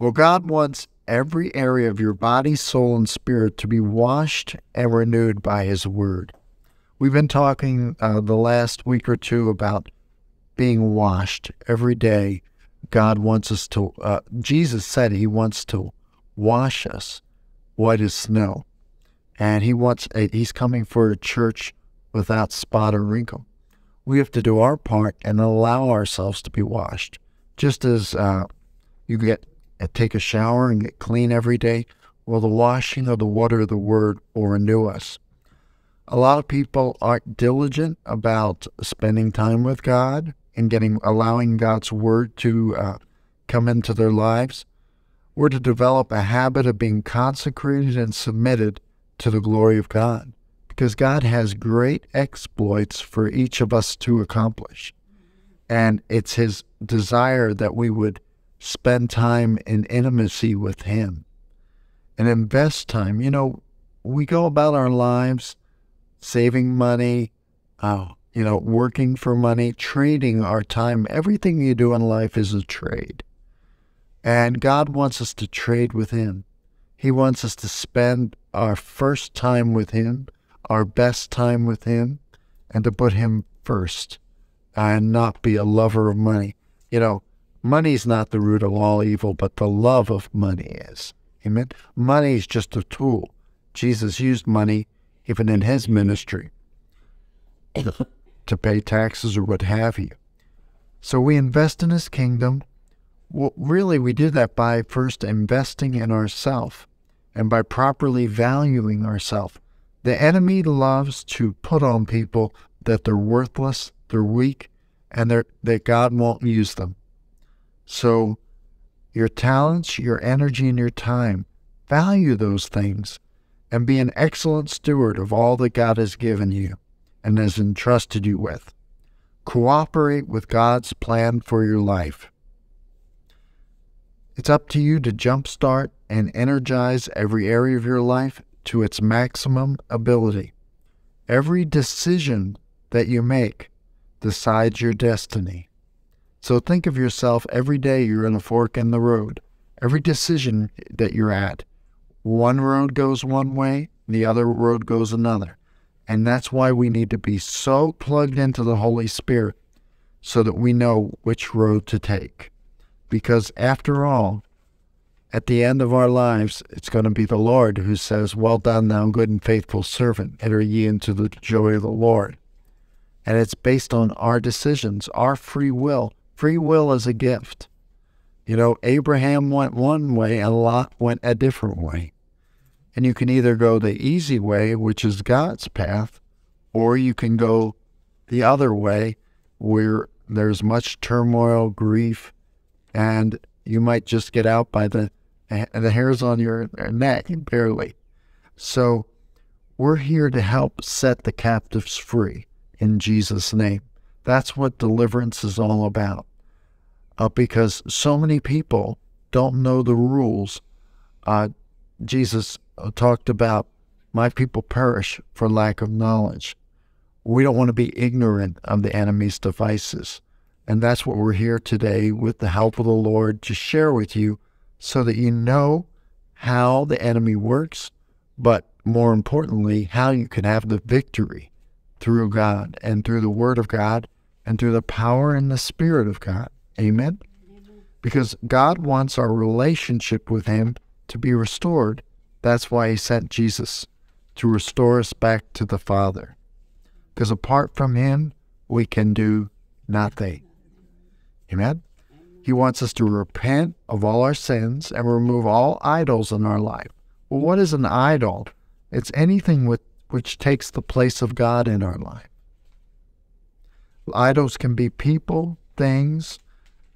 Well, God wants every area of your body, soul, and spirit to be washed and renewed by His Word. We've been talking uh, the last week or two about being washed every day. God wants us to, uh, Jesus said He wants to wash us white as snow. And He wants, a, He's coming for a church without spot or wrinkle. We have to do our part and allow ourselves to be washed. Just as uh, you get take a shower and get clean every day, well, the washing of the water of the Word will renew us. A lot of people aren't diligent about spending time with God and getting allowing God's Word to uh, come into their lives. We're to develop a habit of being consecrated and submitted to the glory of God because God has great exploits for each of us to accomplish. And it's His desire that we would spend time in intimacy with Him and invest time. You know, we go about our lives saving money, uh, you know, working for money, trading our time. Everything you do in life is a trade. And God wants us to trade with Him. He wants us to spend our first time with Him our best time with Him and to put Him first and not be a lover of money. You know, money's not the root of all evil, but the love of money is. Amen. Money is just a tool. Jesus used money even in his ministry to pay taxes or what have you. So we invest in his kingdom. Well, really, we do that by first investing in ourselves and by properly valuing ourselves. The enemy loves to put on people that they're worthless, they're weak, and they're, that God won't use them. So, your talents, your energy, and your time, value those things and be an excellent steward of all that God has given you and has entrusted you with. Cooperate with God's plan for your life. It's up to you to jumpstart and energize every area of your life to its maximum ability. Every decision that you make decides your destiny. So think of yourself every day you're in a fork in the road. Every decision that you're at, one road goes one way, the other road goes another. And that's why we need to be so plugged into the Holy Spirit so that we know which road to take. Because after all, at the end of our lives, it's going to be the Lord who says, Well done, thou good and faithful servant. Enter ye into the joy of the Lord. And it's based on our decisions, our free will. Free will is a gift. You know, Abraham went one way and Lot went a different way. And you can either go the easy way, which is God's path, or you can go the other way where there's much turmoil, grief, and you might just get out by the the hairs on your neck barely. So we're here to help set the captives free in Jesus' name. That's what deliverance is all about. Uh, because so many people don't know the rules. Uh, Jesus uh, talked about, My people perish for lack of knowledge. We don't want to be ignorant of the enemy's devices. And that's what we're here today with the help of the Lord to share with you so that you know how the enemy works, but more importantly, how you can have the victory through God and through the Word of God and through the power and the Spirit of God. Amen? Because God wants our relationship with Him to be restored. That's why He sent Jesus to restore us back to the Father. Because apart from Him, we can do nothing. Amen? He wants us to repent of all our sins and remove all idols in our life. Well, what is an idol? It's anything with, which takes the place of God in our life. Idols can be people, things,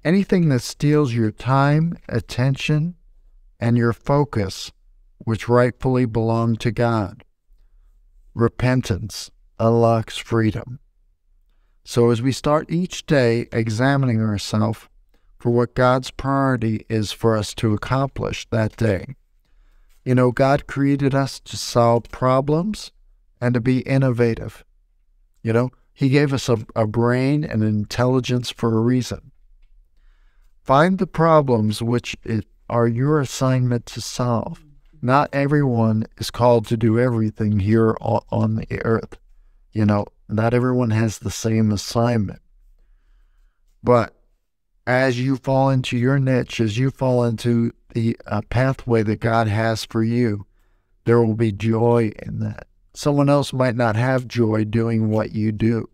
anything that steals your time, attention, and your focus, which rightfully belong to God. Repentance unlocks freedom. So as we start each day examining ourselves, for what God's priority is for us to accomplish that day. You know, God created us to solve problems and to be innovative. You know, He gave us a, a brain and intelligence for a reason. Find the problems which are your assignment to solve. Not everyone is called to do everything here on the earth. You know, not everyone has the same assignment. But as you fall into your niche, as you fall into the uh, pathway that God has for you, there will be joy in that. Someone else might not have joy doing what you do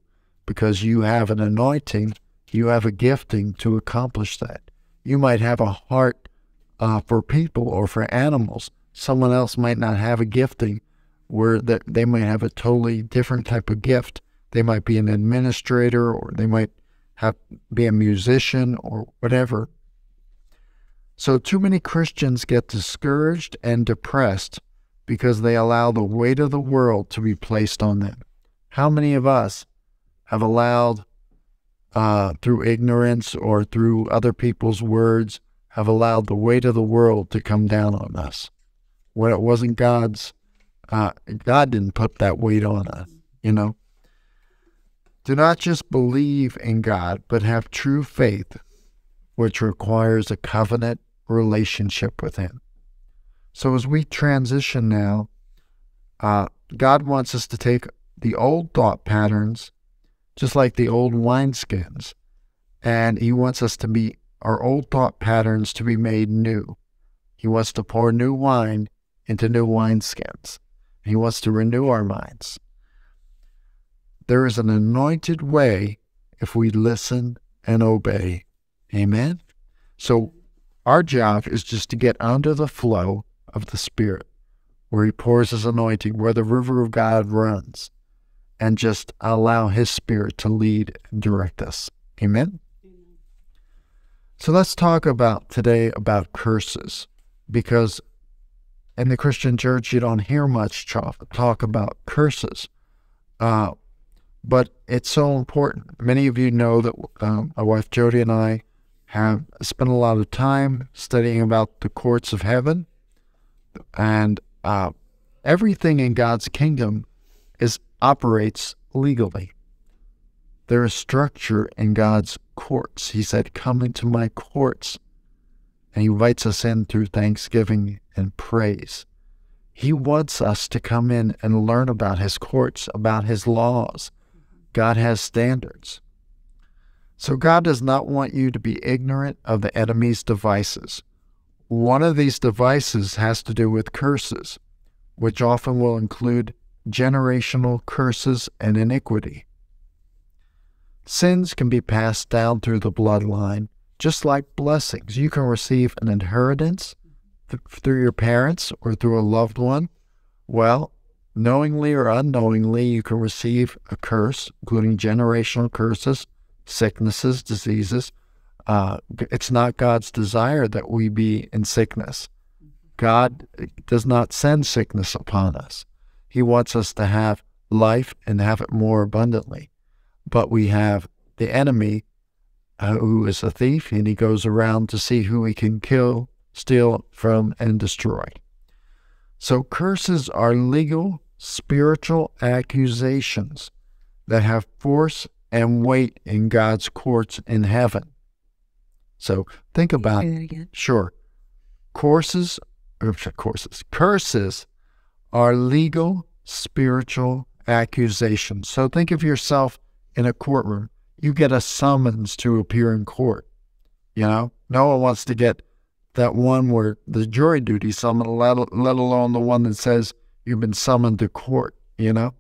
because you have an anointing, you have a gifting to accomplish that. You might have a heart uh, for people or for animals. Someone else might not have a gifting where that they might have a totally different type of gift. They might be an administrator or they might have be a musician or whatever. So too many Christians get discouraged and depressed because they allow the weight of the world to be placed on them. How many of us have allowed, uh, through ignorance or through other people's words, have allowed the weight of the world to come down on us? When it wasn't God's, uh, God didn't put that weight on us, you know? Do not just believe in God, but have true faith, which requires a covenant relationship with Him. So as we transition now, uh, God wants us to take the old thought patterns, just like the old wineskins, and He wants us to be our old thought patterns to be made new. He wants to pour new wine into new wineskins. He wants to renew our minds. There is an anointed way if we listen and obey. Amen? So, our job is just to get under the flow of the Spirit, where He pours His anointing, where the river of God runs, and just allow His Spirit to lead and direct us. Amen? So let's talk about today about curses, because in the Christian church you don't hear much talk about curses. Uh, but it's so important. Many of you know that um, my wife Jody and I have spent a lot of time studying about the courts of heaven and uh, everything in God's kingdom is operates legally. There is structure in God's courts. He said, "Come into my courts," and He invites us in through thanksgiving and praise. He wants us to come in and learn about His courts, about His laws. God has standards. So God does not want you to be ignorant of the enemy's devices. One of these devices has to do with curses, which often will include generational curses and iniquity. Sins can be passed down through the bloodline, just like blessings. You can receive an inheritance th- through your parents or through a loved one. Well, knowingly or unknowingly, you can receive a curse, including generational curses, sicknesses, diseases, uh, it's not God's desire that we be in sickness. God does not send sickness upon us. He wants us to have life and have it more abundantly. But we have the enemy uh, who is a thief, and he goes around to see who he can kill, steal from, and destroy. So curses are legal, spiritual accusations that have force and weight in God's courts in heaven. So think about sure. Courses or courses. Curses are legal spiritual accusations. So think of yourself in a courtroom. You get a summons to appear in court. You know, no one wants to get that one where the jury duty summons, let, let alone the one that says you've been summoned to court, you know?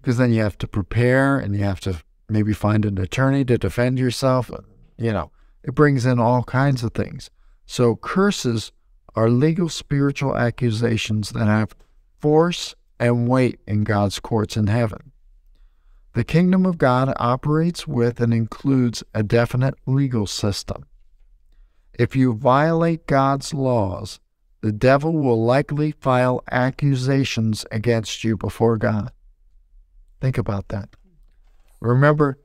Because then you have to prepare and you have to maybe find an attorney to defend yourself, you know. It brings in all kinds of things. So curses are legal spiritual accusations that have force and weight in God's courts in heaven. The kingdom of God operates with and includes a definite legal system. If you violate God's laws, the devil will likely file accusations against you before God. Think about that. Remember,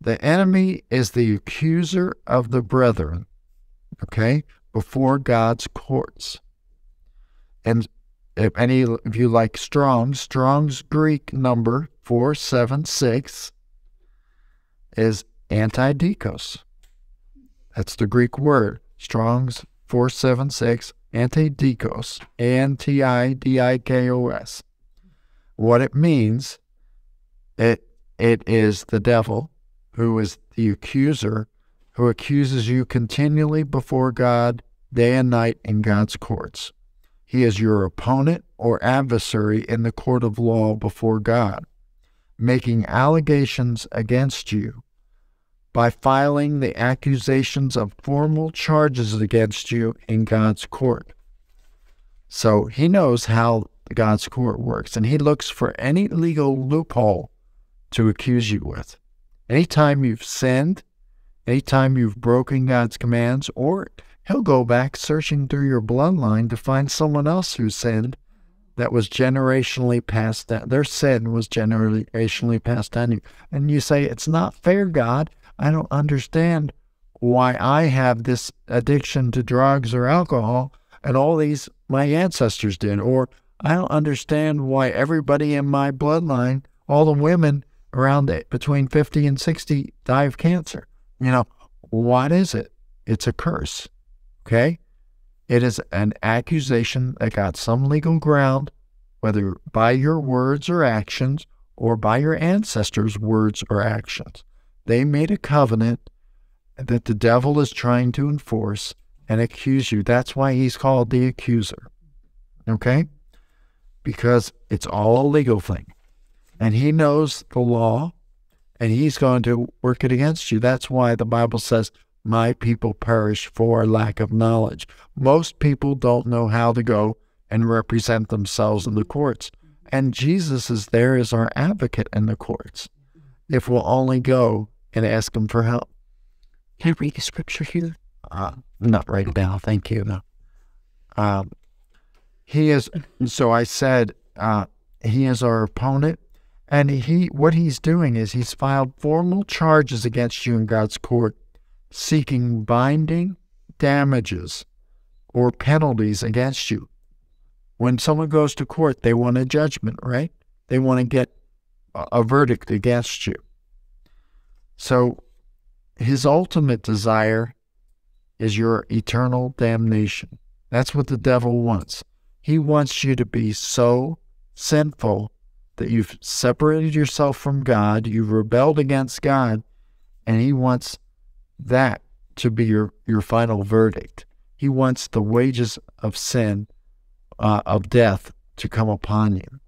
the enemy is the accuser of the brethren, okay, before God's courts. And if any of you like Strong's, Strong's Greek number 476 is antidikos. That's the Greek word. Strong's 476, antidikos, A-N-T-I-D-I-K-O-S. What it means, it it is the devil who is the accuser who accuses you continually before God day and night in God's courts. He is your opponent or adversary in the court of law before God, making allegations against you by filing the accusations of formal charges against you in God's court. So he knows how God's court works, and he looks for any legal loophole to accuse you with. Anytime you've sinned, anytime you've broken God's commands, or he'll go back searching through your bloodline to find someone else who sinned that was generationally passed down. Their sin was generationally passed down you. And you say, It's not fair, God. I don't understand why I have this addiction to drugs or alcohol and all these my ancestors did. Or I don't understand why everybody in my bloodline, all the women around it, between 50 and 60 die of cancer. You know, what is it? It's a curse. Okay? It is an accusation that got some legal ground, whether by your words or actions or by your ancestors' words or actions. They made a covenant that the devil is trying to enforce and accuse you. That's why he's called the accuser. Okay? Because it's all a legal thing. And he knows the law and he's going to work it against you. That's why the Bible says, My people perish for lack of knowledge. Most people don't know how to go and represent themselves in the courts. And Jesus is there as our advocate in the courts. If we'll only go and ask him for help. Can I read the scripture here? Uh, not right now, thank you. No. Um, he is, so I said, uh, he is our opponent and he, what he's doing is he's filed formal charges against you in God's court, seeking binding damages or penalties against you. When someone goes to court, they want a judgment, right? They want to get a verdict against you. So his ultimate desire is your eternal damnation. That's what the devil wants. He wants you to be so sinful that you've separated yourself from God, you've rebelled against God, and He wants that to be your, your final verdict. He wants the wages of sin, uh, of death, to come upon you.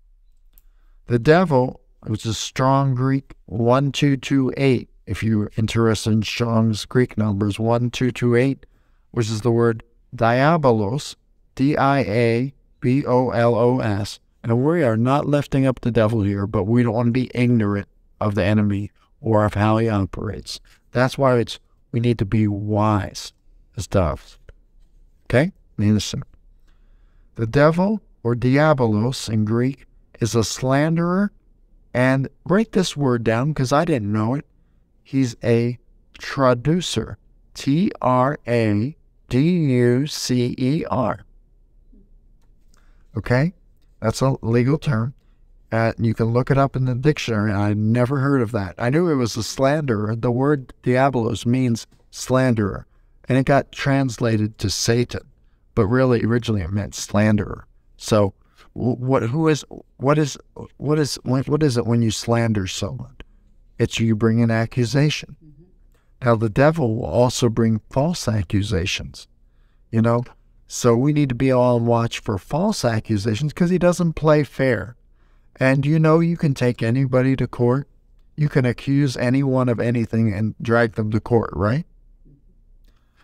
The devil, which is strong Greek 1228, if you're interested in Strong's Greek numbers, 1228, which is the word diabolos, D I A B O L O S, and we are not lifting up the devil here, but we don't want to be ignorant of the enemy or of how he operates. That's why it's we need to be wise as doves. Okay? Listen. The devil, or diabolos in Greek, is a slanderer. And write this word down because I didn't know it. He's a traducer. T R A D U C E R. Okay? That's a legal term. Uh, you can look it up in the dictionary. And I never heard of that. I knew it was a slanderer. The word diabolos means slanderer, and it got translated to Satan, but really originally it meant slanderer. So, what who is what is what is what is it when you slander someone? It's you bring an accusation. Mm-hmm. Now the devil will also bring false accusations. You know, so we need to be on watch for false accusations because he doesn't play fair. And you know, you can take anybody to court. You can accuse anyone of anything and drag them to court, right?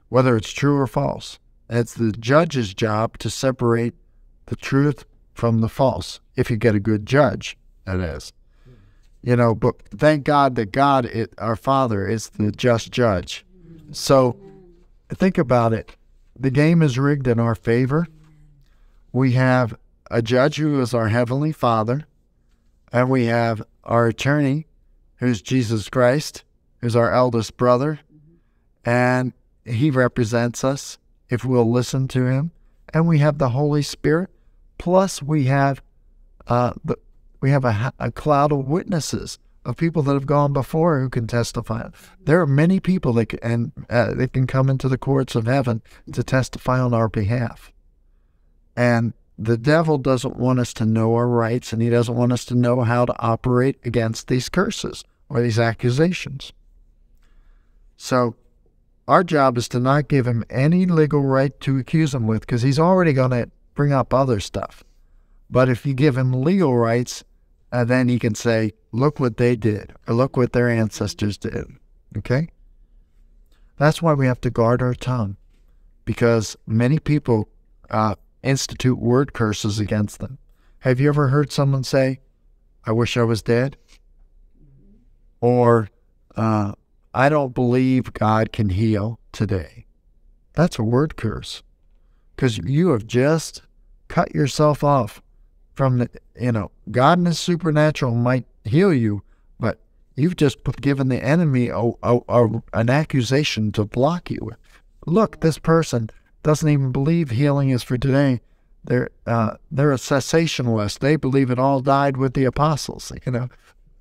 Whether it's true or false. It's the judge's job to separate the truth from the false, if you get a good judge, that is. You know, but thank God that God, our Father, is the just judge. So think about it the game is rigged in our favor. We have a judge who is our Heavenly Father, and we have our attorney, who's Jesus Christ, who's our eldest brother, and he represents us if we'll listen to him. And we have the Holy Spirit, plus we have uh, the, we have a, a cloud of witnesses of people that have gone before who can testify. There are many people that can, and uh, they can come into the courts of heaven to testify on our behalf. And the devil doesn't want us to know our rights, and he doesn't want us to know how to operate against these curses or these accusations. So, our job is to not give him any legal right to accuse him with, because he's already going to bring up other stuff. But if you give him legal rights, uh, then he can say, look what they did, or look what their ancestors did. Okay? That's why we have to guard our tongue, because many people uh, institute word curses against them. Have you ever heard someone say, I wish I was dead? Or, uh, I don't believe God can heal today. That's a word curse because you have just cut yourself off from the, you know, God and His supernatural might heal you, but you've just given the enemy a, a, a, an accusation to block you. Look, this person doesn't even believe healing is for today. They're uh, they're a cessationalist. They believe it all died with the apostles. You know,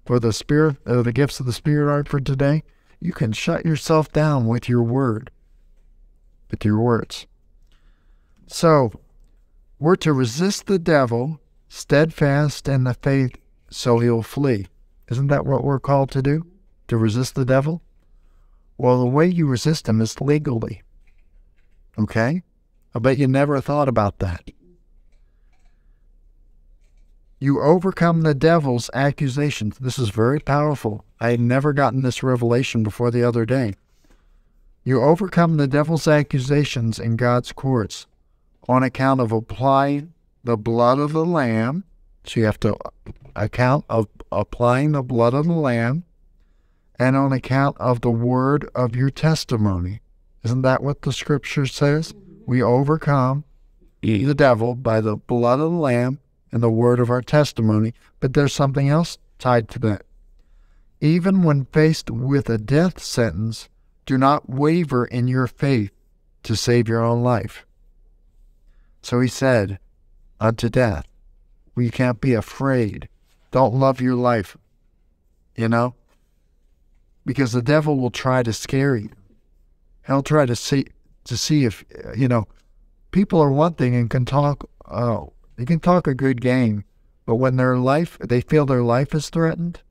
for the spirit, uh, the gifts of the spirit are for today. You can shut yourself down with your word, with your words. So, we're to resist the devil, steadfast in the faith, so he'll flee. Isn't that what we're called to do? To resist the devil? Well, the way you resist him is legally. Okay? I bet you never thought about that. You overcome the devil's accusations. This is very powerful. I had never gotten this revelation before the other day. You overcome the devil's accusations in God's courts on account of applying the blood of the Lamb. So you have to account of applying the blood of the Lamb and on account of the word of your testimony. Isn't that what the scripture says? We overcome the devil by the blood of the Lamb and the word of our testimony. But there's something else tied to that. Even when faced with a death sentence, do not waver in your faith to save your own life. So he said, unto death, we can't be afraid. Don't love your life, you know? Because the devil will try to scare you. He'll try to see to see if you know people are one thing and can talk. Uh, they can talk a good game, but when their life they feel their life is threatened,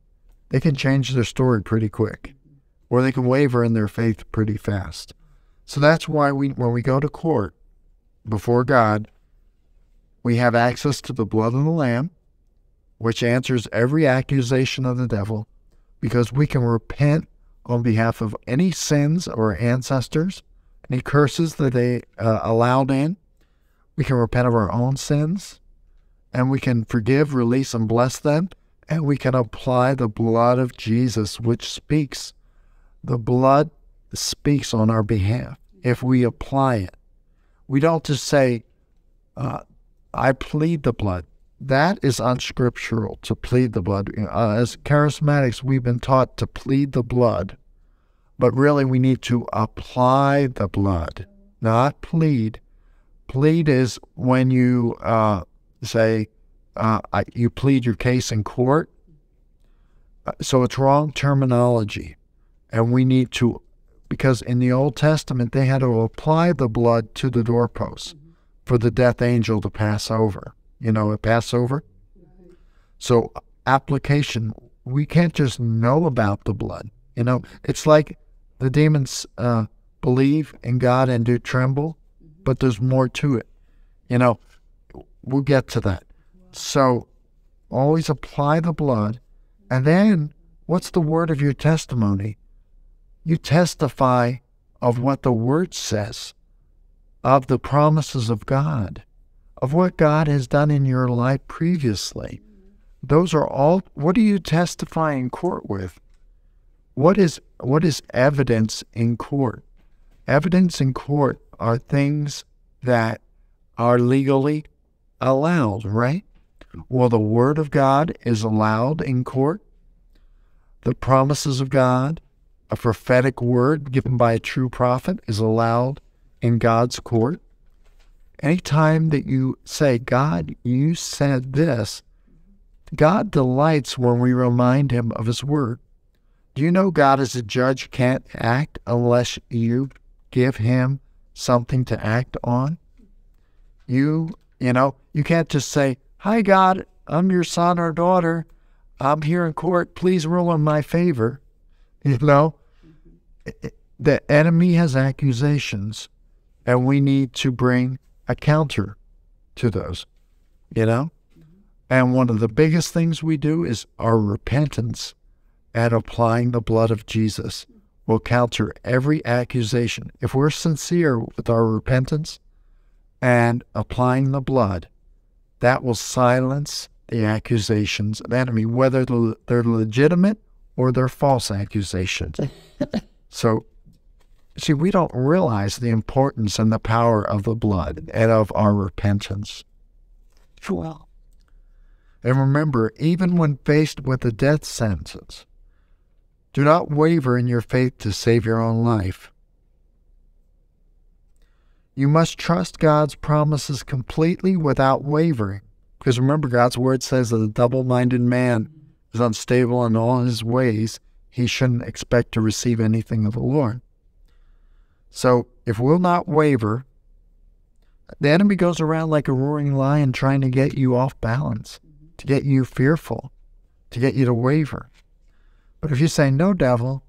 they can change their story pretty quick, or they can waver in their faith pretty fast. So that's why we when we go to court before God, we have access to the blood of the Lamb, which answers every accusation of the devil, because we can repent on behalf of any sins our ancestors, any curses that they uh, allowed in. We can repent of our own sins, and we can forgive, release, and bless them, and we can apply the blood of Jesus, which speaks. The blood speaks on our behalf if we apply it. We don't just say, uh, I plead the blood. That is unscriptural to plead the blood. Uh, as charismatics, we've been taught to plead the blood, but really we need to apply the blood, not plead. Plead is when you uh, say uh, I, you plead your case in court. Uh, so it's wrong terminology, and we need to, because in the Old Testament they had to apply the blood to the doorposts for the death angel to pass over you know, a Passover. So, application, we can't just know about the blood. You know, it's like the demons uh, believe in God and do tremble, but there's more to it. You know, we'll get to that. So, always apply the blood. And then, what's the word of your testimony? You testify of what the word says, of the promises of God of what God has done in your life previously. Those are all, what do you testify in court with? What is, what is evidence in court? Evidence in court are things that are legally allowed, right? Well, the Word of God is allowed in court. The promises of God, a prophetic word given by a true prophet, is allowed in God's court. Anytime that you say, God, you said this, God delights when we remind him of his word. Do you know God as a judge can't act unless you give him something to act on? You, you know, you can't just say, Hi, God, I'm your son or daughter. I'm here in court. Please rule in my favor. You know, mm-hmm. the enemy has accusations, and we need to bring a counter to those, you know? Mm-hmm. And one of the biggest things we do is our repentance and applying the blood of Jesus will counter every accusation. If we're sincere with our repentance and applying the blood, that will silence the accusations of the enemy, whether they're legitimate or they're false accusations. so, see, we don't realize the importance and the power of the blood and of our repentance. Well. And remember, even when faced with a death sentence, do not waver in your faith to save your own life. You must trust God's promises completely without wavering. Because remember, God's word says that a double minded man is unstable in all his ways. He shouldn't expect to receive anything of the Lord. So if we'll not waver, the enemy goes around like a roaring lion trying to get you off balance, to get you fearful, to get you to waver. But if you say, No, devil,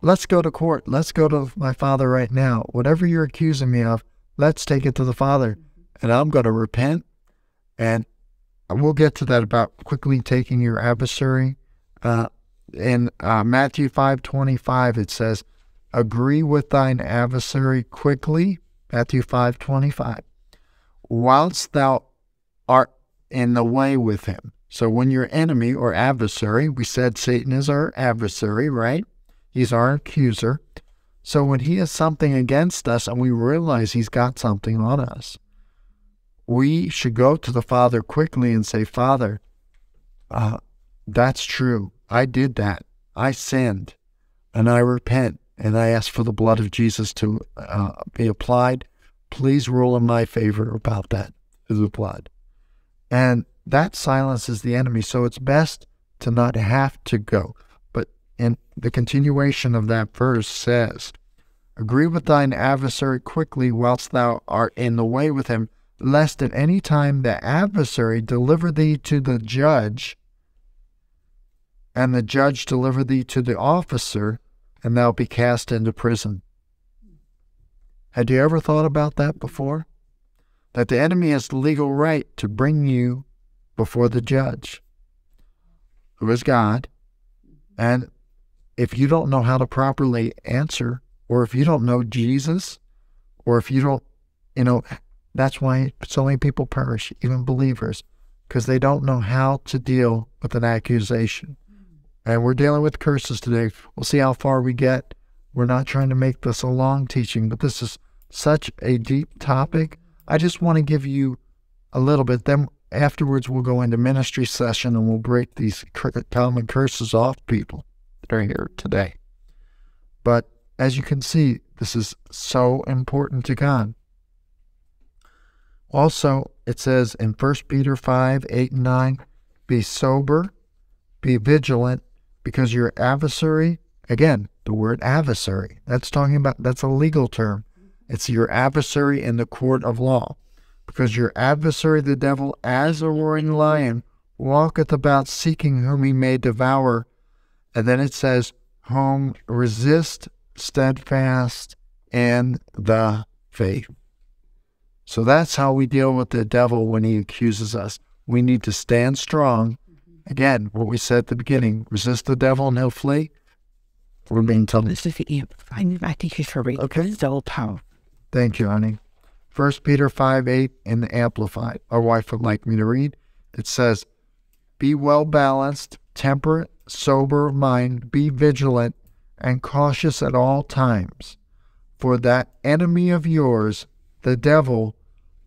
let's go to court, let's go to my father right now, whatever you're accusing me of, let's take it to the father, and I'm going to repent. And we'll get to that about quickly taking your adversary. Uh, in uh, Matthew 5:25 it says, "Agree with thine adversary quickly." Matthew 5:25. Whilst thou art in the way with him. So when your enemy or adversary, we said Satan is our adversary, right? He's our accuser. So when he has something against us and we realize he's got something on us, we should go to the Father quickly and say, Father, uh, that's true. I did that. I sinned and I repent and I ask for the blood of Jesus to uh, be applied. Please rule in my favor about that, the blood. And that silences the enemy. So it's best to not have to go. But in the continuation of that verse says, Agree with thine adversary quickly whilst thou art in the way with him lest at any time the adversary deliver thee to the judge, and the judge deliver thee to the officer, and thou be cast into prison. Had you ever thought about that before? That the enemy has legal right to bring you before the judge, who is God, and if you don't know how to properly answer, or if you don't know Jesus, or if you don't, you know, that's why so many people perish, even believers, because they don't know how to deal with an accusation. And we're dealing with curses today. We'll see how far we get. We're not trying to make this a long teaching, but this is such a deep topic. I just want to give you a little bit. Then afterwards, we'll go into ministry session and we'll break these common curses off people that are here today. But as you can see, this is so important to God. Also, it says in 1 Peter 5 8 and 9, be sober, be vigilant, because your adversary, again, the word adversary, that's talking about, that's a legal term. It's your adversary in the court of law. Because your adversary, the devil, as a roaring lion, walketh about seeking whom he may devour. And then it says, whom resist steadfast in the faith. So that's how we deal with the devil when he accuses us. We need to stand strong. Again, what we said at the beginning resist the devil and he'll flee. We're being told. This is the I think you should read Okay. so powerful. Thank you, honey. First Peter 5 8 in the Amplified. Our wife would like me to read. It says, Be well balanced, temperate, sober mind, be vigilant, and cautious at all times. For that enemy of yours, the devil,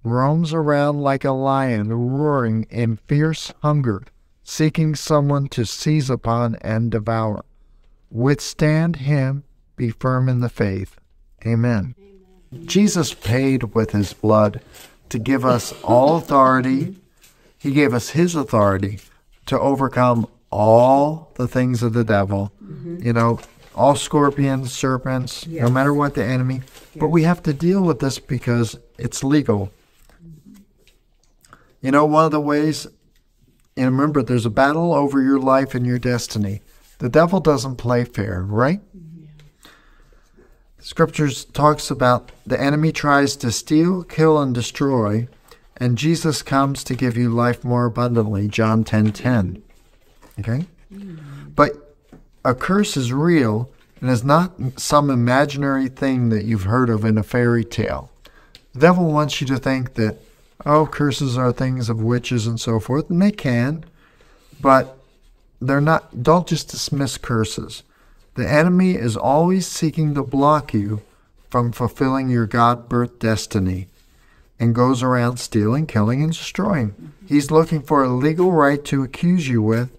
roams around like a lion, roaring in fierce hunger, seeking someone to seize upon and devour. Withstand him, be firm in the faith. Amen. Amen. Jesus paid with his blood to give us all authority. He gave us his authority to overcome all the things of the devil. Mm-hmm. You know, all scorpions, serpents, no matter what the enemy. But we have to deal with this because it's legal. Mm-hmm. You know, one of the ways, and remember, there's a battle over your life and your destiny. The devil doesn't play fair, right? Scriptures talks about the enemy tries to steal, kill, and destroy, and Jesus comes to give you life more abundantly. John ten ten. Okay, hmm. but a curse is real and is not some imaginary thing that you've heard of in a fairy tale. The devil wants you to think that oh, curses are things of witches and so forth, and they can, but they're not. Don't just dismiss curses. The enemy is always seeking to block you from fulfilling your God birth destiny and goes around stealing, killing, and destroying. Mm-hmm. He's looking for a legal right to accuse you with,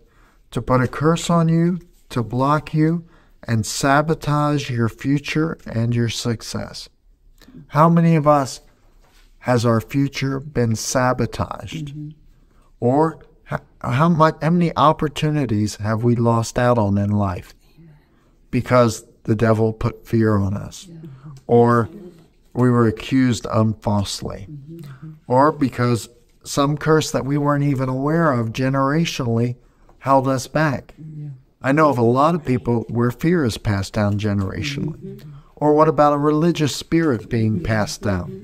to put a curse on you, to block you, and sabotage your future and your success. How many of us has our future been sabotaged? Mm-hmm. Or how, how much how many opportunities have we lost out on in life because the devil put fear on us? Or we were accused unfalsely? Mm-hmm. Or because some curse that we weren't even aware of generationally held us back? I know of a lot of people where fear is passed down generationally. Mm-hmm. Or what about a religious spirit being passed down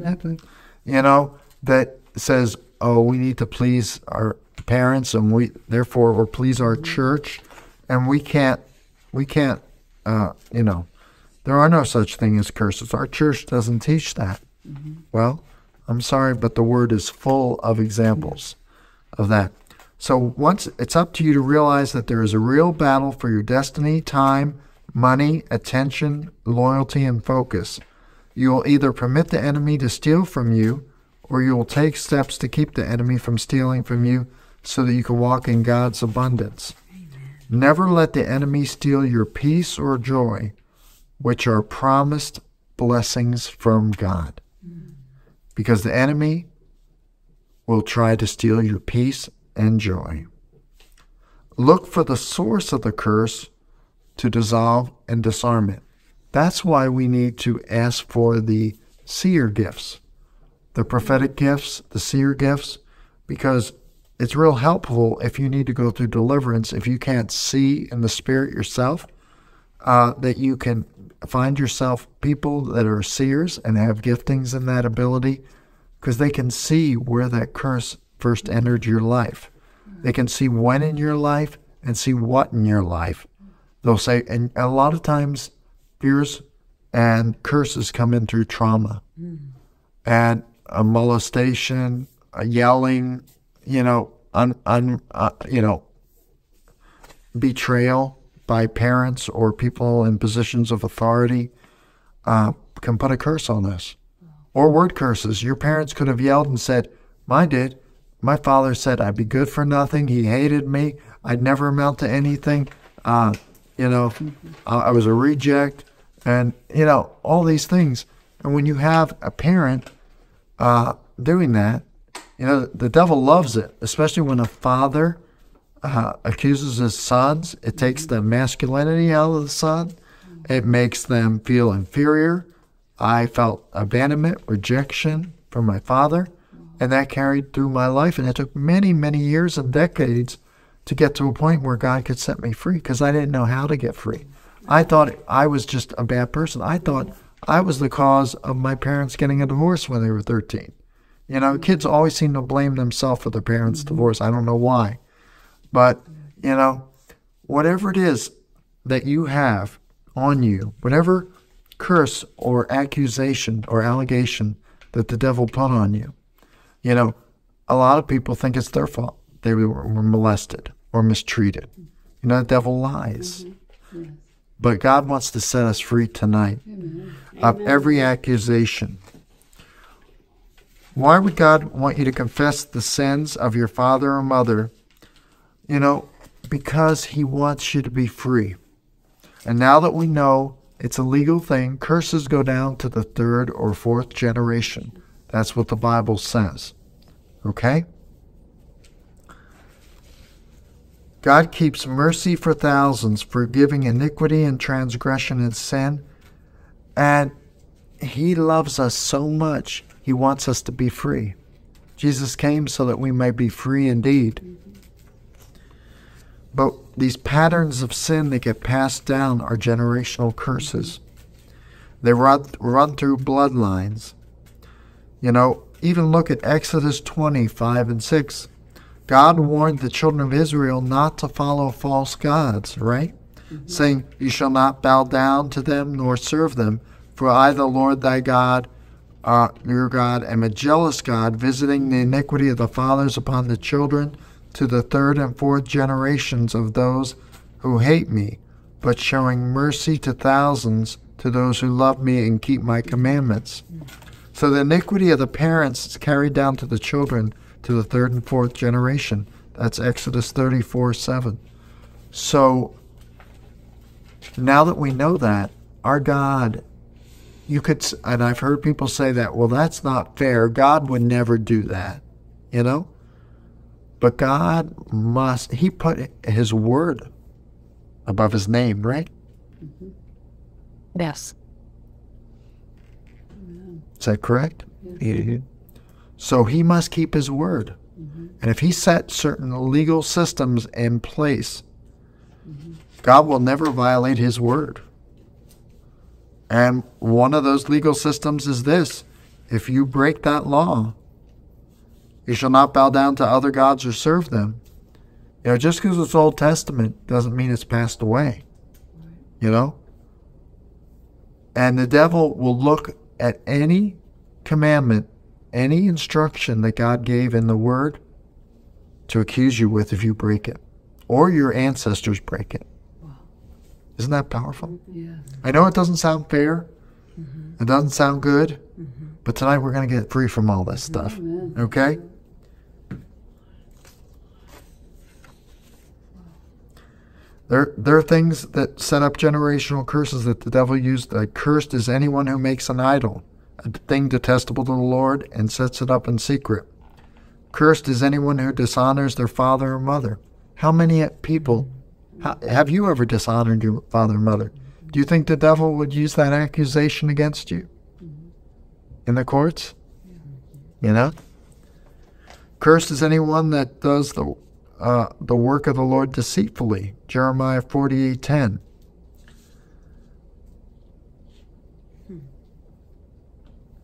you know, that says, oh, we need to please our parents and we therefore or please our church and we can't we can't uh, you know, there are no such thing as curses. Our church doesn't teach that. Well, I'm sorry, but the word is full of examples of that. So once it's up to you to realize that there is a real battle for your destiny, time, money, attention, loyalty, and focus. You will either permit the enemy to steal from you, or you will take steps to keep the enemy from stealing from you so that you can walk in God's abundance. Never let the enemy steal your peace or joy, which are promised blessings from God. Mm. Because the enemy will try to steal your peace and joy. Look for the source of the curse to dissolve and disarm it. That's why we need to ask for the seer gifts, the prophetic gifts, the seer gifts, because it's real helpful if you need to go through deliverance, if you can't see in the spirit yourself, uh, that you can find yourself people that are seers and have giftings in that ability, because they can see where that curse first entered your life. They can see when in your life and see what in your life. They'll say, and a lot of times, fears and curses come in through trauma and a molestation, a yelling, you know, un, un, uh, you know, betrayal by parents or people in positions of authority uh, can put a curse on us. Or word curses. Your parents could have yelled and said, Mine did. My father said I'd be good for nothing. He hated me. I'd never amount to anything. Uh, you know, I was a reject. And, you know, all these things. And when you have a parent uh, doing that, you know, the devil loves it, especially when a father uh, accuses his sons. It takes the masculinity out of the son. It makes them feel inferior. I felt abandonment, rejection from my father, and that carried through my life. And it took many, many years and decades to get to a point where God could set me free because I didn't know how to get free. I thought I was just a bad person. I thought I was the cause of my parents getting a divorce when they were 13. You know, kids always seem to blame themselves for their parents' mm-hmm. divorce. I don't know why. But, you know, whatever it is that you have on you, whatever curse or accusation or allegation that the devil put on you, you know, a lot of people think it's their fault. They were were molested or mistreated. You know, the devil lies. Mm-hmm. But God wants to set us free tonight of every accusation. Why would God want you to confess the sins of your father or mother? You know, because He wants you to be free. And now that we know it's a legal thing, curses go down to the third or fourth generation. That's what the Bible says. Okay? God keeps mercy for thousands, forgiving iniquity and transgression and sin. And He loves us so much, He wants us to be free. Jesus came so that we may be free indeed. But these patterns of sin that get passed down are generational curses. They run, run through bloodlines. You know, even look at Exodus 25 and 6. God warned the children of Israel not to follow false gods, right? Mm-hmm. Saying, You shall not bow down to them nor serve them, for I, the Lord thy God, uh, your God, am a jealous God, visiting the iniquity of the fathers upon the children to the third and fourth generations of those who hate me, but showing mercy to thousands to those who love me and keep my commandments. So the iniquity of the parents is carried down to the children to the third and fourth generation. That's Exodus 34 7. So now that we know that, our God, you could, and I've heard people say that, well, that's not fair. God would never do that, you know? But God must, He put His word above His name, right? Mm-hmm. Yes. Is that correct? Yes. So He must keep His word. Mm-hmm. And if He set certain legal systems in place, mm-hmm. God will never violate His word. And one of those legal systems is this if you break that law, you shall not bow down to other gods or serve them. You know, just because it's Old Testament doesn't mean it's passed away. You know? And the devil will look at any commandment, any instruction that God gave in the Word to accuse you with if you break it, or your ancestors break it. Isn't that powerful? I know it doesn't sound fair. Mm-hmm. It doesn't sound good. Mm-hmm. But tonight we're going to get free from all this stuff. Okay? There, there are things that set up generational curses that the devil used. Like, cursed is anyone who makes an idol, a thing detestable to the Lord, and sets it up in secret. Cursed is anyone who dishonors their father or mother. How many people how, have you ever dishonored your father or mother? Do you think the devil would use that accusation against you in the courts? You know? Cursed is anyone that does the uh, the work of the Lord deceitfully. Jeremiah 48:10.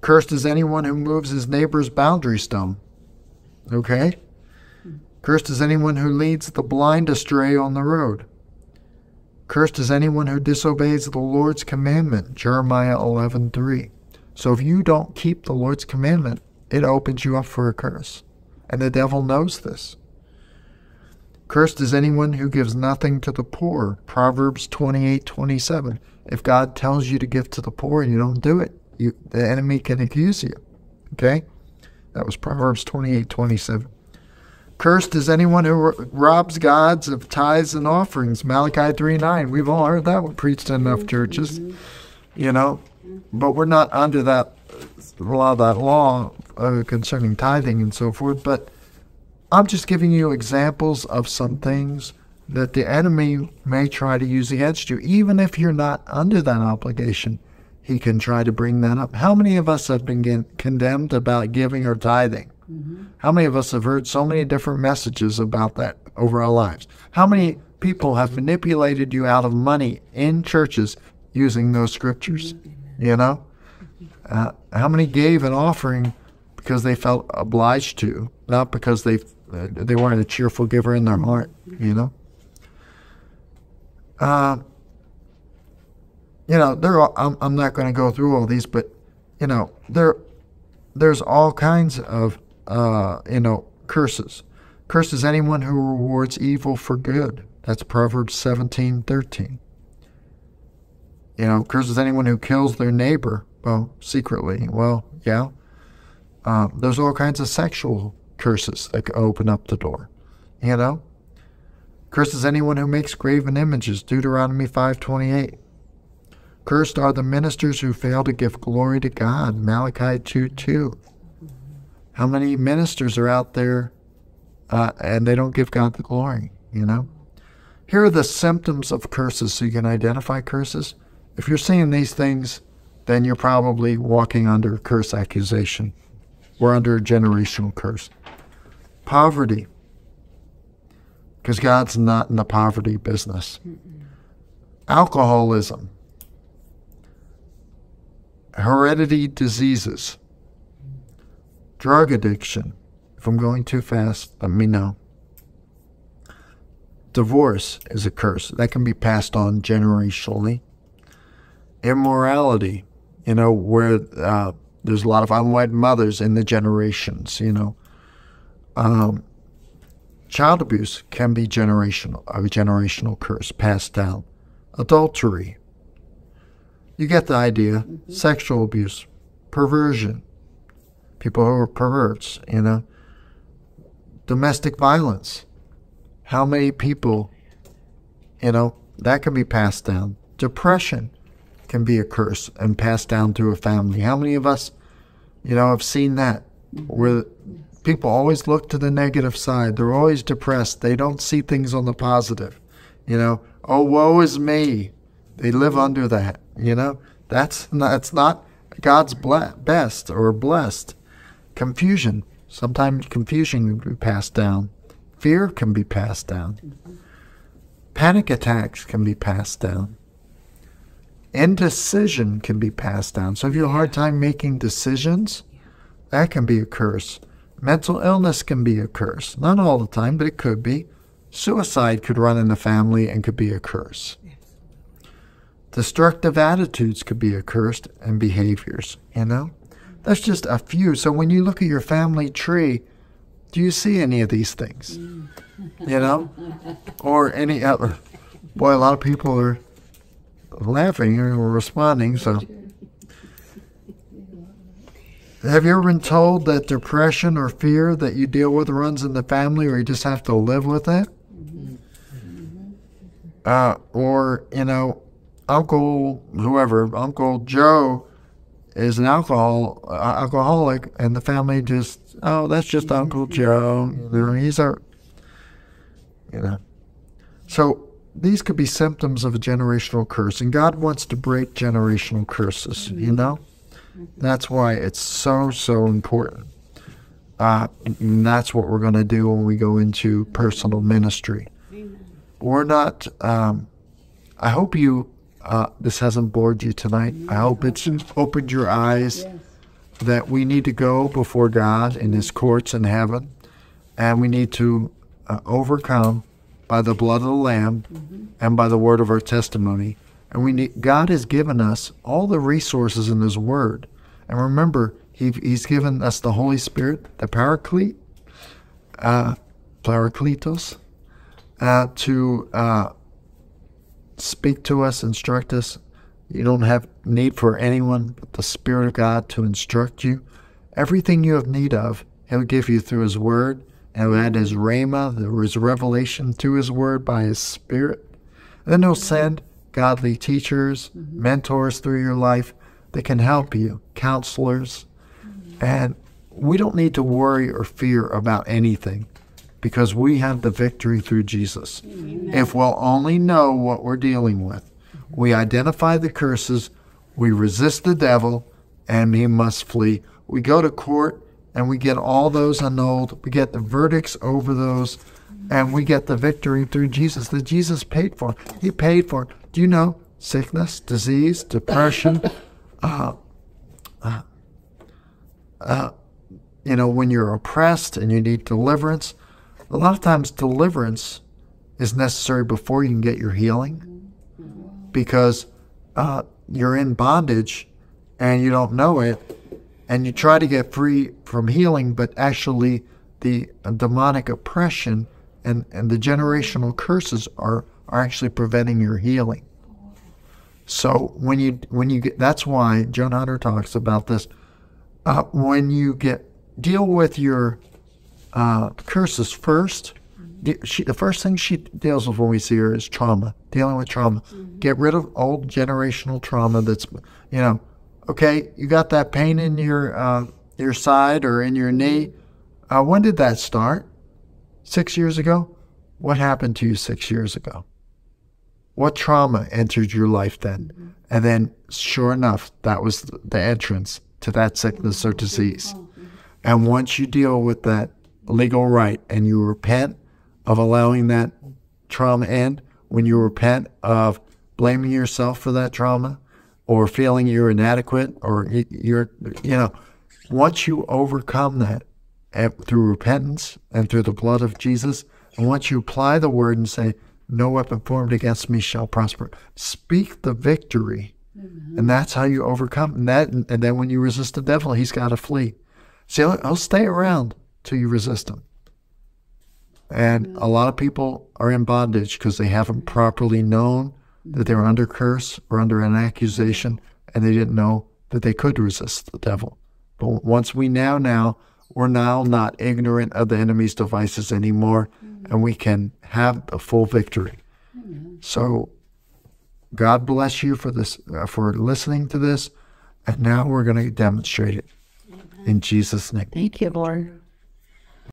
Cursed is anyone who moves his neighbor's boundary stone. Okay? Cursed is anyone who leads the blind astray on the road. Cursed is anyone who disobeys the Lord's commandment. Jeremiah 11:3. So if you don't keep the Lord's commandment, it opens you up for a curse. And the devil knows this. Cursed is anyone who gives nothing to the poor. Proverbs 28:27. If God tells you to give to the poor and you don't do it, you, the enemy can accuse you. Okay? That was Proverbs 28:27. Cursed is anyone who robs gods of tithes and offerings. Malachi 3 9. We've all heard that one preached in enough churches. You know, but we're not under that of that law uh, concerning tithing and so forth, but I'm just giving you examples of some things that the enemy may try to use against you. Even if you're not under that obligation, he can try to bring that up. How many of us have been condemned about giving or tithing? Mm-hmm. How many of us have heard so many different messages about that over our lives? How many people have manipulated you out of money in churches using those scriptures? Mm-hmm. You know? Uh, how many gave an offering because they felt obliged to, not because they they weren't a cheerful giver in their heart, you know. Uh, you know, there. Are, I'm, I'm not going to go through all these, but you know, there, there's all kinds of uh, you know curses. Curses anyone who rewards evil for good. That's Proverbs 17:13. You know, curses anyone who kills their neighbor. Well, secretly. Well, yeah. Uh, there's all kinds of sexual curses that open up the door. You know? Curses anyone who makes graven images, Deuteronomy 5.28. Cursed are the ministers who fail to give glory to God, Malachi 2.2. How many ministers are out there uh, and they don't give God the glory, you know? here are the symptoms of curses so you can identify curses. If you're seeing these things, then you're probably walking under a curse accusation. We're under a generational curse. Poverty, because God's not in the poverty business. Alcoholism, heredity diseases, drug addiction. If I'm going too fast, let me know. Divorce is a curse that can be passed on generationally. Immorality, you know, where uh, there's a lot of unwed mothers in the generations, you know. Um, child abuse can be generational, a generational curse passed down. Adultery, you get the idea. Mm-hmm. Sexual abuse, perversion, people who are perverts, you know. Domestic violence. How many people, you know, that can be passed down. Depression can be a curse and passed down through a family. How many of us, you know, have seen that? Where people always look to the negative side. They're always depressed. They don't see things on the positive. You know, oh, woe is me. They live under that. You know, that's not, that's not God's best or blessed. Confusion. Sometimes confusion can be passed down. Fear can be passed down. Panic attacks can be passed down. Indecision can be passed down. So if you have a hard time making decisions, that can be a curse. Mental illness can be a curse. Not all the time, but it could be. Suicide could run in the family and could be a curse. Destructive attitudes could be accursed and behaviors, you know? That's just a few. So when you look at your family tree, do you see any of these things? Mm. You know? Or any other. Boy, a lot of people are laughing or responding, so. Have you ever been told that depression or fear that you deal with runs in the family or you just have to live with it? Uh, or, you know, Uncle whoever, Uncle Joe, is an alcohol uh, alcoholic, and the family just oh that's just Uncle Joe. You know, he's our you know. So these could be symptoms of a generational curse, and God wants to break generational curses. You know, that's why it's so so important. Uh, that's what we're going to do when we go into personal ministry. We're not. Um, I hope you uh, this hasn't bored you tonight. I hope it's opened your eyes that we need to go before God in His courts in heaven, and we need to uh, overcome by the blood of the Lamb mm-hmm. and by the word of our testimony. And we need, God has given us all the resources in His Word. And remember, he, He's given us the Holy Spirit, the Paraclete, uh, Parakletos, uh, to uh, speak to us, instruct us. You don't have need for anyone but the Spirit of God to instruct you. Everything you have need of, He'll give you through His Word, and add His Rhema, His revelation to His Word by His Spirit. then He'll send godly teachers, mm-hmm. mentors through your life that can help you, counselors. Mm-hmm. And we don't need to worry or fear about anything because we have the victory through Jesus. Amen. If we'll only know what we're dealing with, we identify the curses, we resist the devil, and he must flee. We go to court and we get all those annulled. We get the verdicts over those, and we get the victory through Jesus that Jesus paid for. He paid for it. Do you know sickness, disease, depression? Uh, uh, uh, you know, when you're oppressed and you need deliverance, a lot of times deliverance is necessary before you can get your healing because uh, you're in bondage and you don't know it and you try to get free from healing but actually the demonic oppression and, and the generational curses are, are actually preventing your healing so when you when you get that's why Joan Hunter talks about this uh, when you get deal with your uh, curses first. She, the first thing she deals with when we see her is trauma, dealing with trauma. Mm-hmm. Get rid of old generational trauma that's, you know, okay, you got that pain in your uh, your side or in your knee. Uh, when did that start? Six years ago? What happened to you six years ago? What trauma entered your life then? Mm-hmm. And then, sure enough, that was the entrance to that sickness or disease. Mm-hmm. And once you deal with that legal right and you repent of allowing that trauma end, when you repent of blaming yourself for that trauma or feeling you're inadequate or you're, you know, once you overcome that eh, through repentance and through the blood of Jesus, and once you apply the word and say, no weapon formed against me shall prosper, speak the victory. Mm-hmm. And that's how you overcome. And, that, and then when you resist the devil, he's got to flee. See, I'll, I'll stay around till you resist him. And a lot of people are in bondage because they haven't properly known that they're under curse or under an accusation, and they didn't know that they could resist the devil. But once we now now, we're now not ignorant of the enemy's devices anymore, mm-hmm. And we can have a full victory. Mm-hmm. So, God bless you for this, uh, for listening to this, and now we're going to demonstrate it in Jesus' name. Thank you, Lord.